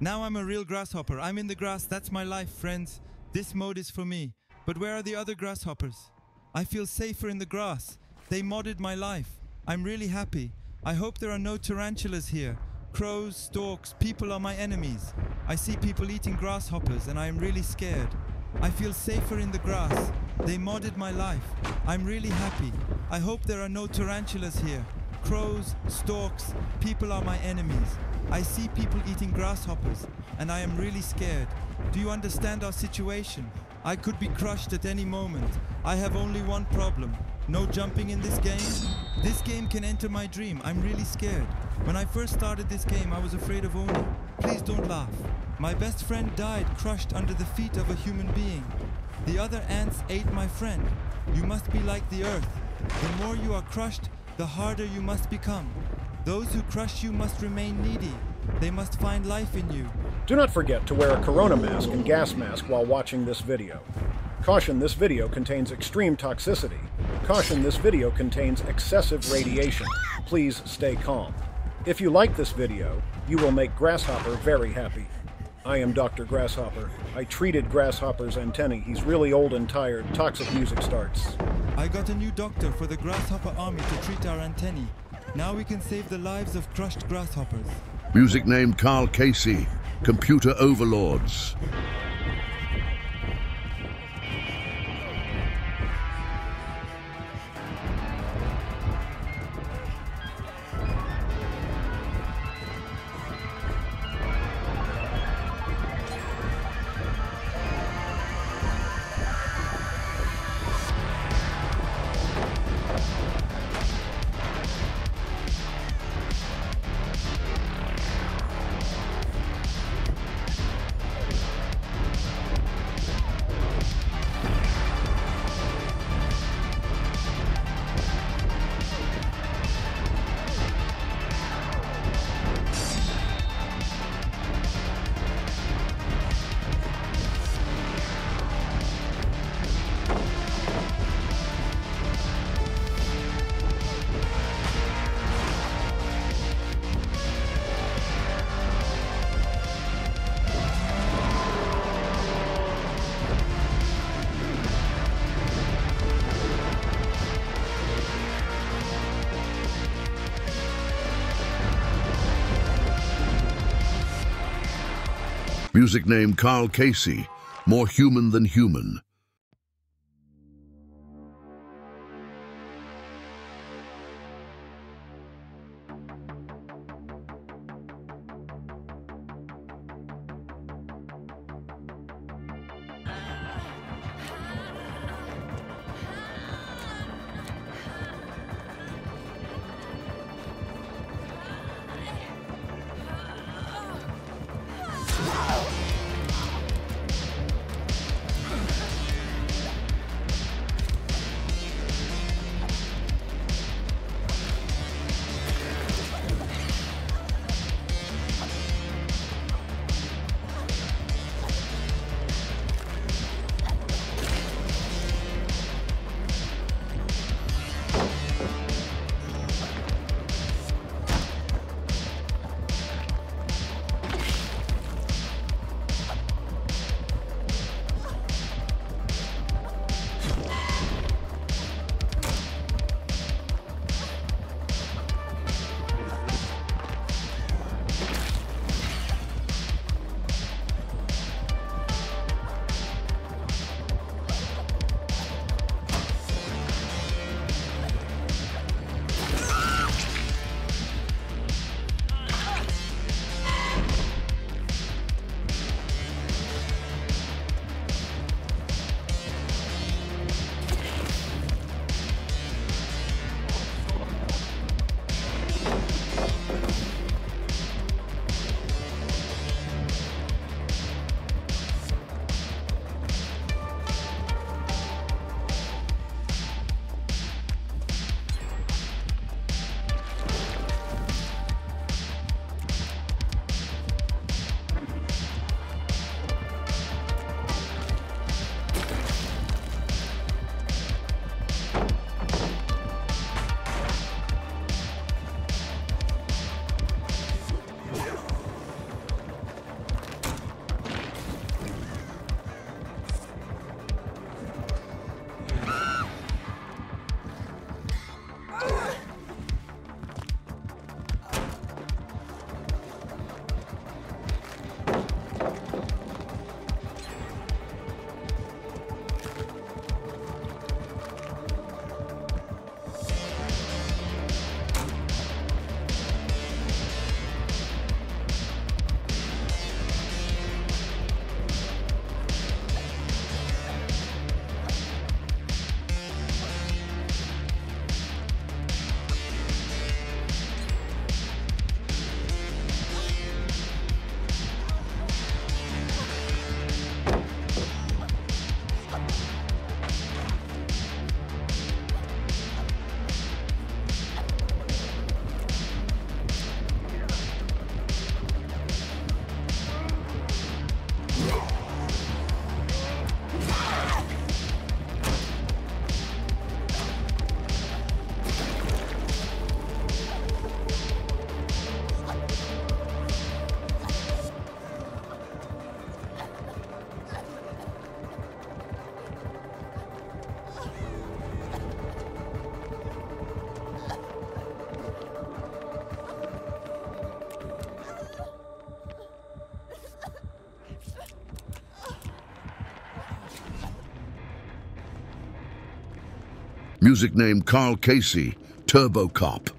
Now I'm a real grasshopper. I'm in the grass. That's my life, friends. This mode is for me. But where are the other grasshoppers? I feel safer in the grass. They modded my life. I'm really happy. I hope there are no tarantulas here. Crows, storks, people are my enemies. I see people eating grasshoppers and I am really scared. I feel safer in the grass. They modded my life. I'm really happy. I hope there are no tarantulas here. Crows, storks, people are my enemies. I see people eating grasshoppers and I am really scared. Do you understand our situation? I could be crushed at any moment. I have only one problem. No jumping in this game? This game can enter my dream. I'm really scared. When I first started this game, I was afraid of Oni. Please don't laugh. My best friend died crushed under the feet of a human being. The other ants ate my friend. You must be like the earth. The more you are crushed, the harder you must become. Those who crush you must remain needy. They must find life in you. Do not forget to wear a corona mask and gas mask while watching this video. Caution this video contains extreme toxicity. Caution this video contains excessive radiation. Please stay calm. If you like this video, you will make Grasshopper very happy. I am Dr. Grasshopper. I treated Grasshopper's antennae. He's really old and tired. Toxic music starts. I got a new doctor for the grasshopper army to treat our antennae. Now we can save the lives of crushed grasshoppers. Music named Karl Casey, Computer Overlords. Music named Karl Casey, More Human Than Human. Music named Karl Casey, Turbo Cop.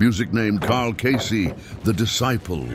Music named Karl Casey, The Disciple.